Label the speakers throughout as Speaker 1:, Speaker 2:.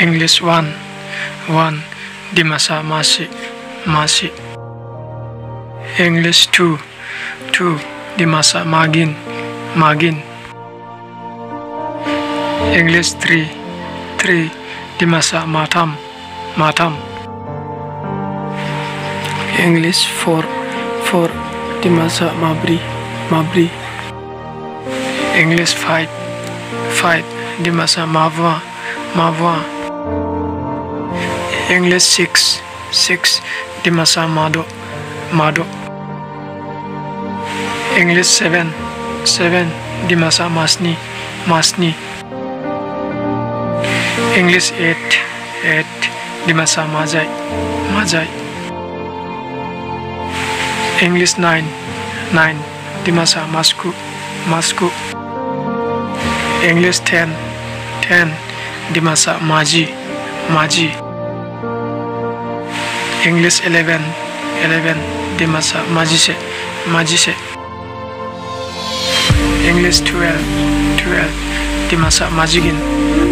Speaker 1: English 1 1 di masa masih masih. English 2 2 di masa magin magin. English 3 3 di masa matam matam. English 4 4 di masa mabri mabri. English 5 5 di masa mavwa mavwa English 6 6 di masa mado mado English 7 7 di masa masni masni English 8 8 di masa mazai mazai English 9 9 di masa masku masku English 10 10 di masa maji maji English eleven eleven Dimasa Magsaysay माजिसे English twelve twelve Dimasa माजिगिन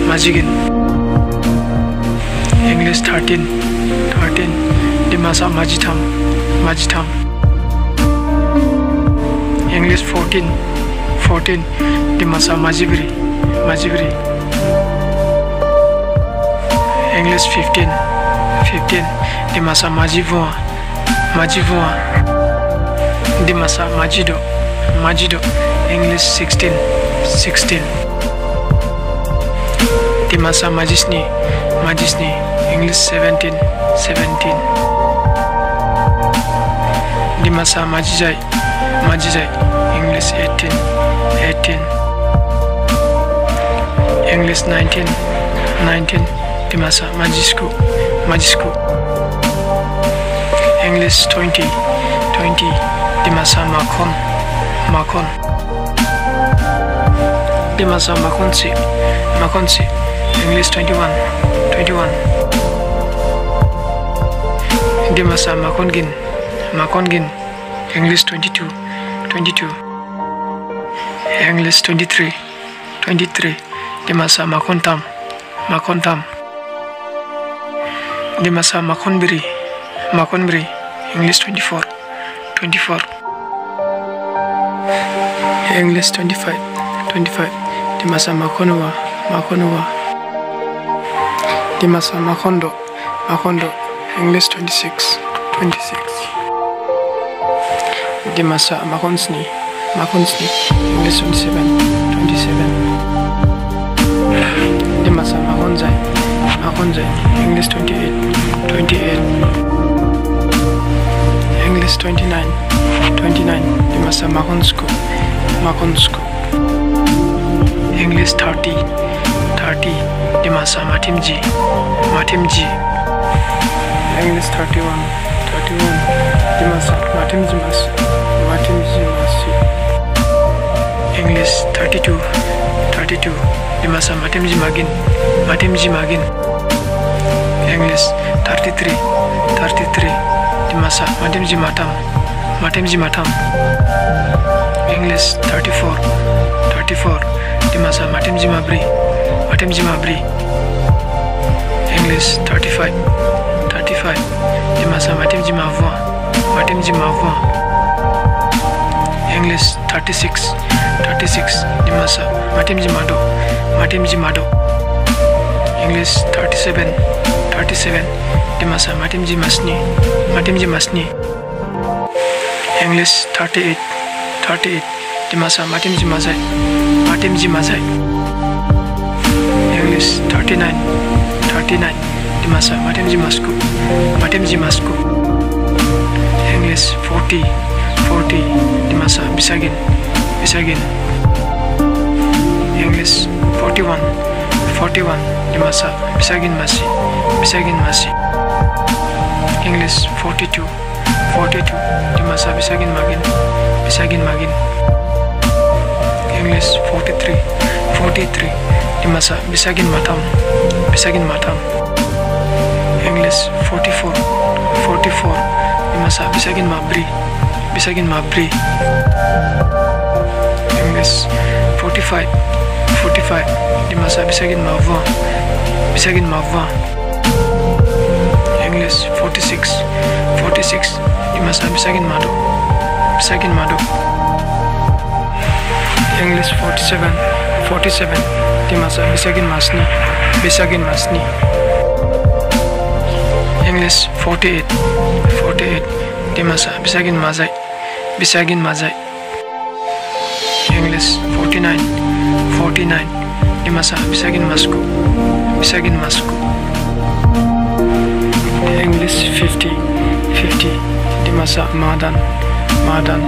Speaker 1: माजिगिन English thirteen thirteen Dimasa माजिथाम माजिथाम English fourteen fourteen Dimasa माजिब्री माजिब्री English fifteen 15 15 di masa Majivua Majivua di masa Majido Majido English 16 16 di masa Majisni. Majisni. English 17 17 di masa Majizai. Majizai. English 18 18 English 19 19 di masa Majisku Majisku. English 20 20 di masa Makon Makon di masa Makonsi Makonsi English 21 21 di masa Makongin Makongin English 22 22 English 23 23 di masa Makontam Makontam di masa Makonbiri Makonbiri English 24 24 English 25 25 di masa Makonwa Makonwa. Di masa Makondo Makondo English 26 26 di masa Makonsni Makonsni English 27 27 di masa Makonzai 번째 English 28 28 English 29 29 리마사 마곤스코 마곤스코 English 30 30 리마사 마팀지 마팀지. English 31 31 리마사 마팀지마스 마팀지마스. English 32 32 리마사 마팀지마긴 마팀지마긴. ya guys 33 33 dimasa madim jimatam madim jimatam English 34 34 dimasa madim jimabri madim jimabri English 35 35 dimasa madim jimavwa madim jimavwa English 36 36 dimasa madim jimado madim jimado English 37 37 Dimasa Matim Jimasni Matim Jimasni English 38 38 Dimasa Matim Jimazai Matim Jimazai English 39 39 Dimasa Matim Jimasku Matim Jimasku English 40 40 Dimasa Bisagin Bisagin English 41 41 di masa Bisagin Masih Bisagin Masih. English 42 42 di masa Bisagin Magin Bisagin Magin. English 43 43 di masa Bisagin Matam Bisagin Matam. English 44 44 di masa Bisagin Mabri Bisagin Mabri. English 45 45 ça, mais ça gagne ma voix. Mais ça gagne ma voix. Anglais, 46. 46. Il m'a ça, mais ça gagne ma dos. Mais ça gagne ma dos. Anglais, 47. 47. Il m'a ça, mais ça gagne ma sni. Mais ça gagne ma sni. Anglais, 48. 48. Il m'a ça, mais ça gagne ma zaï. Mais ça gagne ma zaï. Anglais, 49. 49. Di masa bisagin masku. Bisagin masku. English 50 50 di masa madan madan